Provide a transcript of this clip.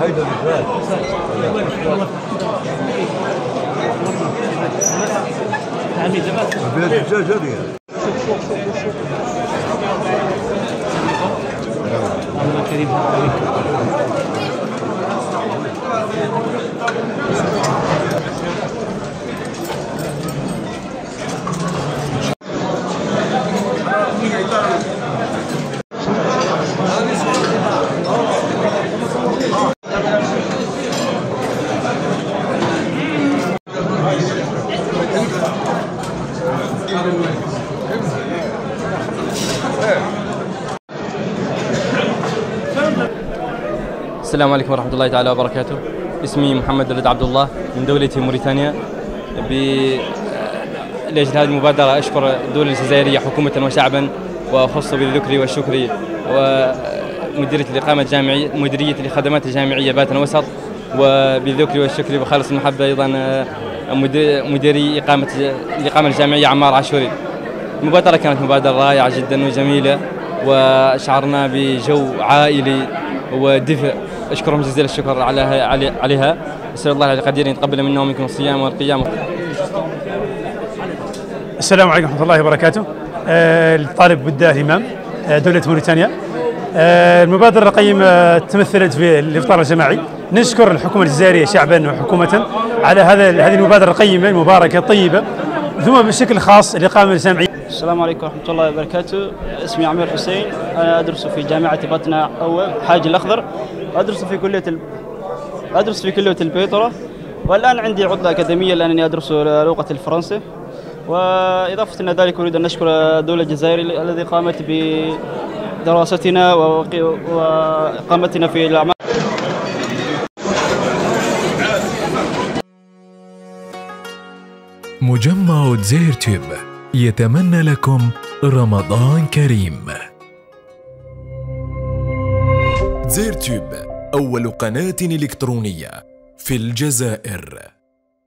هيدا بيت الدجاج هذه السلام عليكم ورحمة الله تعالى وبركاته. اسمي محمد ولد عبد الله من دولة موريتانيا. ب لأجل هذه المبادرة أشكر الدولة الجزائرية حكومة وشعبا وأخص بالذكر والشكر ومديرية الإقامة الجامعية مديرية الخدمات الجامعية باطن وسط وبالذكر والشكر وخالص المحبة أيضا مديري إقامة الإقامة الجامعية عمار عاشوري المبادرة كانت مبادرة رائعة جدا وجميلة وشعرنا بجو عائلي ودفء أشكرهم جزيل الشكر على علي- عليها أسأل الله القدير أن يتقبل منا ومنكم الصيام والقيام السلام عليكم ورحمة الله وبركاته. آه، الطالب بدا الإمام آه، دولة موريتانيا. آه، المبادرة القيمة تمثلت في الإفطار الجماعي. نشكر الحكومة الجزائرية شعبا وحكومة على هذا هذه المبادرة القيمة المباركة الطيبة. ثم بشكل خاص الإقامة الجامعية السلام عليكم ورحمة الله وبركاته. اسمي عمير حسين. أنا أدرس في جامعة بطنة أول حاج الأخضر. أدرس في كلية ال... أدرس في كلية البيطرة. والآن عندي عطلة أكاديمية لأنني أدرس لغة الفرنسي. وإضافة إلى ذلك أريد أن نشكر الدولة الجزائرية الذي قامت بدراستنا وإقامتنا في الأعمال. مجمع زيرتوب يتمنى لكم رمضان كريم. زيرتوب أول قناة إلكترونية في الجزائر.